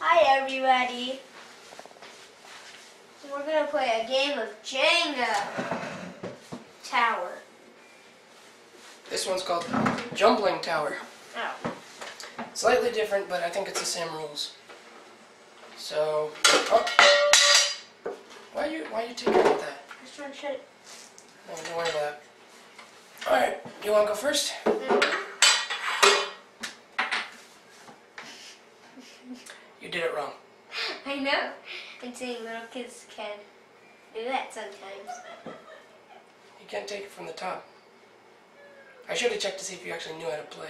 Hi everybody. We're gonna play a game of Jenga Tower. This one's called Jumbling Tower. Oh. Slightly different, but I think it's the same rules. So, oh. Why you why you taking with that? I was trying to shut it. No, don't worry about it. Alright, you wanna go first? You did it wrong. I know. I'm saying little kids can do that sometimes. You can't take it from the top. I should have checked to see if you actually knew how to play.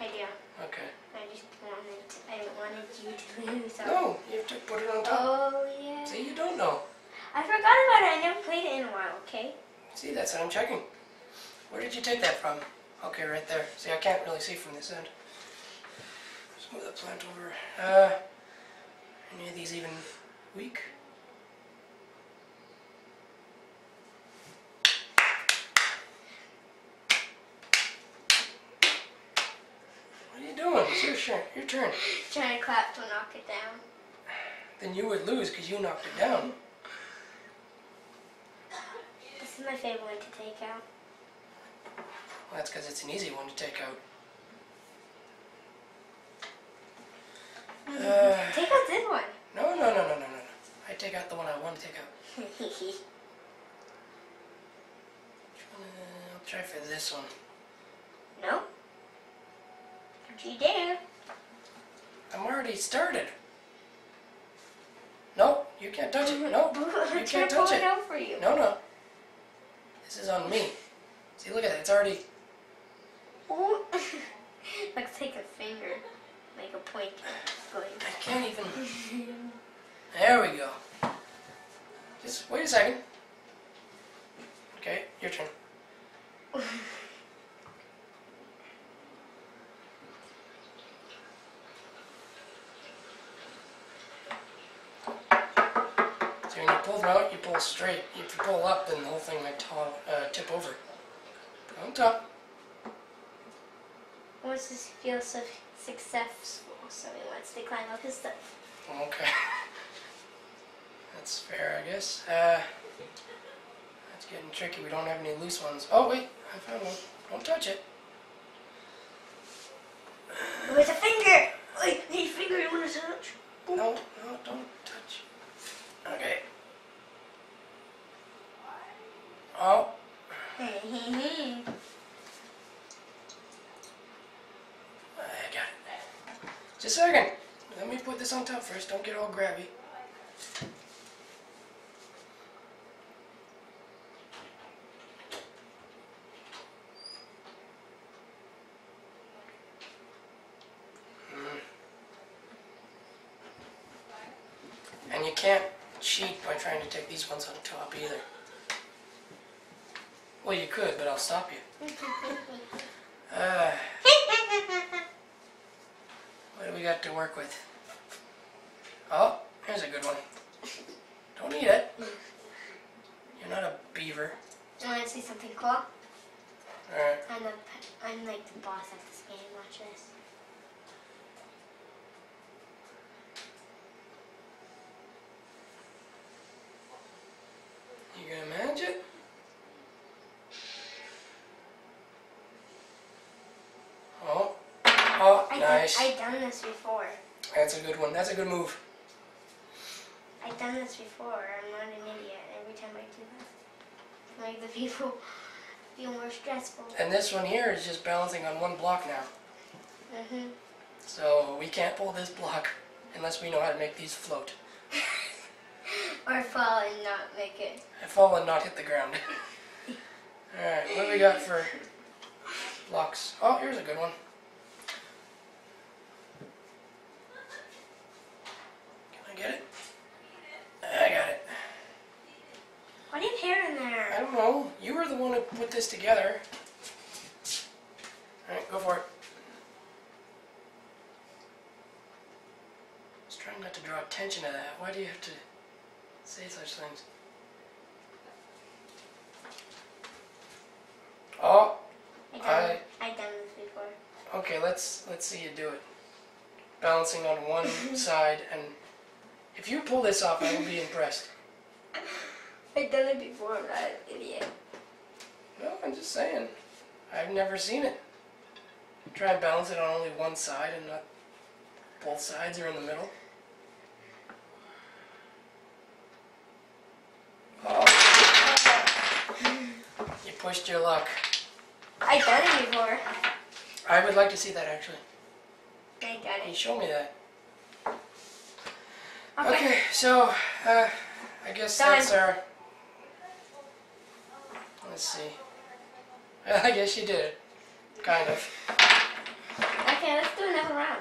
I do. Okay. I just wanted to, I wanted you to lose. No, you have to put it on top. Oh yeah. See, you don't know. I forgot about it. I never played it in a while. Okay. See, that's what I'm checking. Where did you take that from? Okay, right there. See, I can't really see from this end. Just move the plant over. Uh, any of these even weak? What are you doing? It's your turn. Your turn. Trying to clap to knock it down. Then you would lose because you knocked it down. This is my favorite one to take out. Well, that's because it's an easy one to take out. Uh, Take out this one. no, no, no, no, no, no, no. I take out the one I want to take out. Uh, I'll try for this one. no. Don't you dare. I'm already started. Nope, you can't touch it. Nope, you can't touch it it. out for you. No, no. This is on me. See, look at that. It's already. Looks like a finger. Like a point. I can't even. There we go. Just wait a second. Okay, your turn. So when you pull them out, you pull straight. If you pull up, then the whole thing might uh, tip over. Put on top. Wants to feel so successful, so he wants to climb up his stuff. Okay. That's fair, I guess. Uh, that's getting tricky. We don't have any loose ones. Oh, wait. I found one. Don't touch it. With a finger! Wait, hey, finger, you want to touch? No, no, don't touch. Okay. Oh. I got it. Just a second. Let me put this on top first. Don't get all grabby. Mm. And you can't cheat by trying to take these ones on top either. Well, you could, but I'll stop you. Uh, what do we got to work with? Oh, here's a good one. Don't eat it. You're not a beaver. Do You want to see something cool? Alright. I'm, the, I'm like the boss at this game. Watch this. You gonna manage it? Oh. Oh, I nice. Did, I done this before. That's a good one. That's a good move. I've done this before. I'm not an idiot. Every time I do this, make the people feel more stressful. And this one here is just balancing on one block now. Mhm. So we can't pull this block unless we know how to make these float. Or fall and not make it. And fall and not hit the ground. Alright, what do we got for blocks? Oh, here's a good one. Can I get it? I got it. Why do you have hair in I there? don't know. You were the one who put this together. Alright, go for it. Just trying not to draw attention to that. Why do you have to say such things? Oh, I done, I- I done this before. okay. Let's let's see you do it. balancing on one side, and if you pull this off, I will be impressed. I've done it before, I'm not an idiot. No, I'm just saying. I've never seen it. Try and balance it on only one side and not both sides are in the middle. Oh, you pushed your luck. I've done it before. I would like to see that actually. I've done Can you show me that? Okay. Okay, so uh, I guess Done. that's our. Let's see. I guess you did kind of. Okay, let's do another round.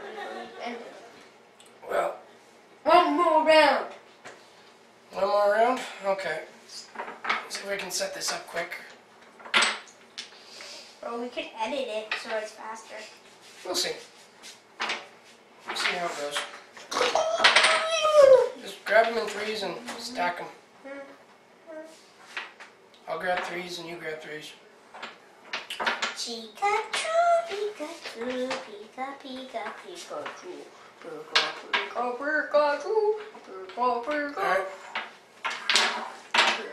Well, one more round. one more round. Okay. See if we can set this up quick. Or we could edit it so it's faster. We'll see. We'll see how it goes. Just grab them in threes and stack them. Mm-hmm. I'll grab threes and you grab threes. Pikachu, Pikachu, Pika, Pika, Pikachu. Pika, Pika, Pikachu. Pika, Pika, Alright,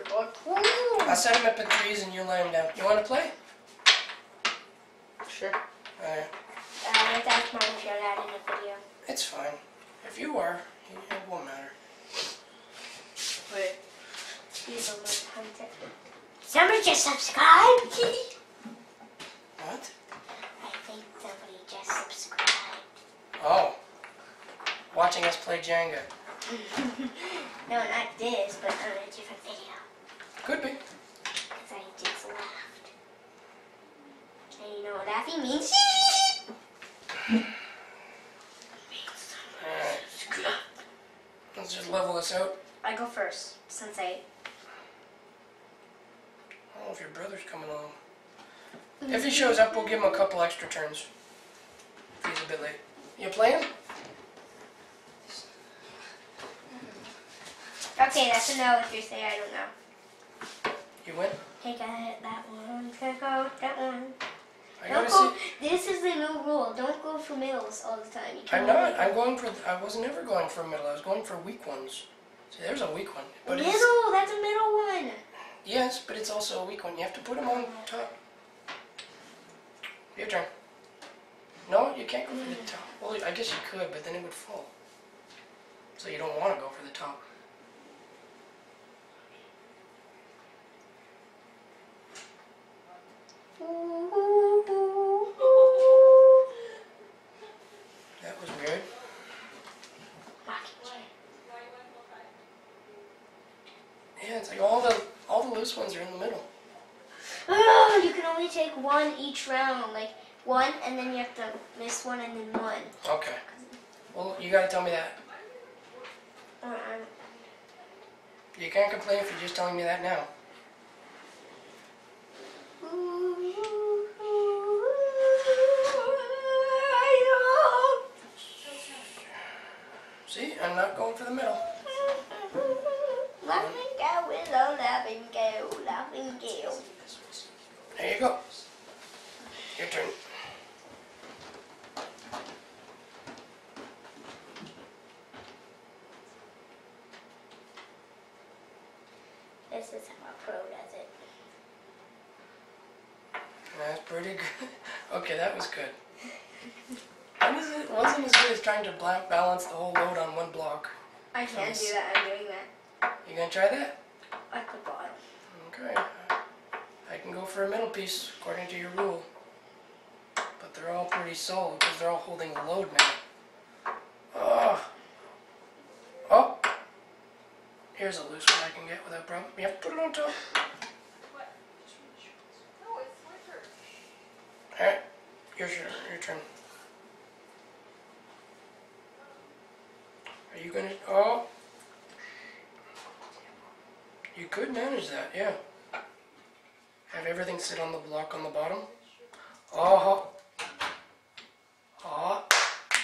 Pikachu. I'll set them up in threes and you lay them down. You want to play? Sure. Alright. Uh, that's mine if you're not in the video. It's fine. If you are, it won't matter. Wait. Use a little content. Somebody just subscribed. What? I think somebody just subscribed. Oh. Watching us play Jenga. No, not this, but on a different video. Could be. Because I just laughed. And you know what laughing means? Let's just level this out. I go first, since I. I don't know if your brother's coming along. If he shows up, we'll give him a couple extra turns. If he's a bit late. You playing? Okay, that's a no if you say I don't know. You win? Take a that one, take out that one. I Don't go. see. This is the new rule. Don't go for middles all the time. I'm not. I'm going for. I was never going for middle. I was going for weak ones. See, there's a weak one. But it's, middle. That's a middle one. yes, but it's also a weak one. You have to put them on top. Your turn. No, you can't go for the top. Well, I guess you could, but then it would fall. So you don't want to go for the top. That was weird. Rocking chair. Yeah, it's like all the all the loose ones are in the middle. Oh, you can only take one each round, like one, and then you have to miss one and then one. Okay. Well, you gotta tell me that. Uh, You can't complain if you're just telling me that now. See, I'm not going for the middle. Laughing go, willow, laughing go, laughing go. There you go. Your turn. This is how a pro does it. That's pretty good. Okay, that was good. It was- it wasn't as good as trying to bla- balance the whole load on one block. I can't Nice. do that. I'm doing that. You gonna try that? At the bottom. Okay. I can go for a middle piece according to your rule. But they're all pretty solid because they're all holding the load now. Oh. Oh. Here's a loose one I can get without problem. You have to put it on top. What? No, it's my turn. Alright. Your. Your turn. You gonna? Oh. You could manage that, yeah. Have everything sit on the block on the bottom. Oh. Oh.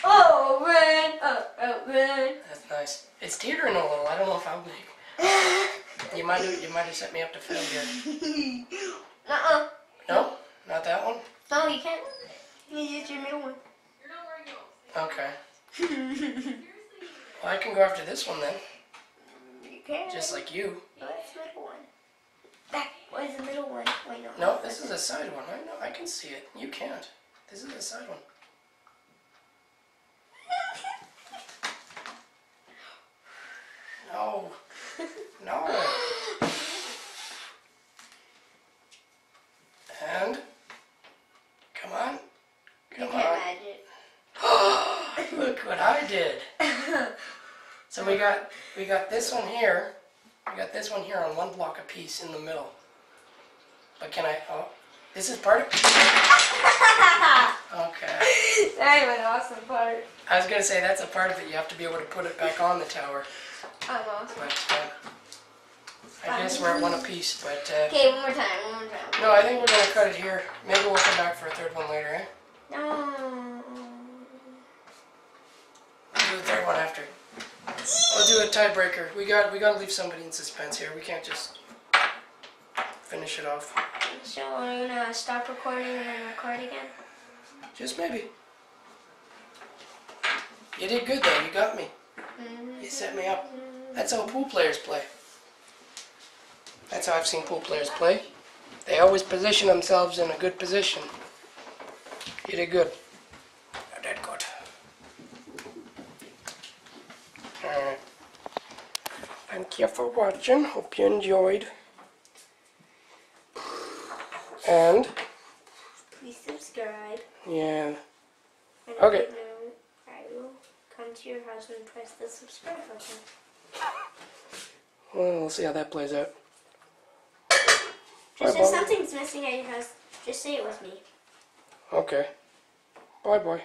Oh, run! Oh, oh, run! That's nice. It's teetering a little. I don't know if I'll make. You might have, you might have set me up to fail here. Uh-uh. No, not that one. No, you can't. You use your middle one. You're not wearing yours. Okay. Well, I can go after this one then, You can. just like you. That's the middle one. That was the middle one. Wait, no. No, this is a side one. I know. I can see it. You can't. This is a side one. No. No. And come on. You Come can't on. magic. Look what I did. So we got we got this one here. We got this one here on one block a piece in the middle. But can I? Oh, this is part of. Okay. that was an awesome part. I was gonna say that's a part of it. You have to be able to put it back on the tower. I'm awesome. But uh, I guess we're at one apiece. But uh, Okay, one more time. One more time. no, I think we're gonna cut it here. Maybe we'll come back for a third one later. Eh? No. We'll do the third one after. Do a tiebreaker. We got we gotta leave somebody in suspense here. We can't just finish it off. So we're gonna stop recording and then record again. Just maybe. You did good though. You got me. Mm-hmm. You set me up. That's how pool players play. That's how I've seen pool players play. They always position themselves in a good position. You did good. You did good. Alright. Thank you for watching. Hope you enjoyed. And, Please subscribe. yeah. And Okay. you know, I will come to your house and press the subscribe button. Well, we'll see how that plays out. Just Bye, if Mom. something's missing at your house, just say it was me. Okay. Bye bye.